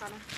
ja